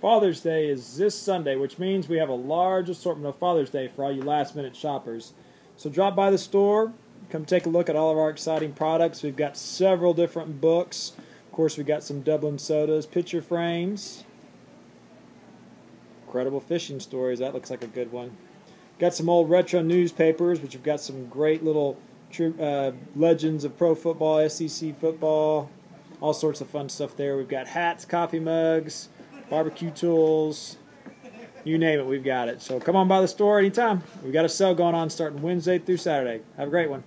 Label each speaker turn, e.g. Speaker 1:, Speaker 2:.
Speaker 1: Father's Day is this Sunday, which means we have a large assortment of Father's Day for all you last minute shoppers. So drop by the store, come take a look at all of our exciting products. We've got several different books. Of course, we've got some Dublin sodas, picture frames, incredible fishing stories. That looks like a good one. Got some old retro newspapers, which have got some great little uh, legends of pro football, SEC football, all sorts of fun stuff there. We've got hats, coffee mugs, barbecue tools, you name it, we've got it. So come on by the store anytime. We've got a sale going on starting Wednesday through Saturday. Have a great one.